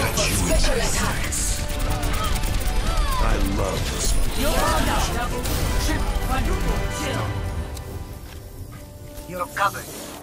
got you in my. I love this one. Double, triple, quadruple kill. You're covered.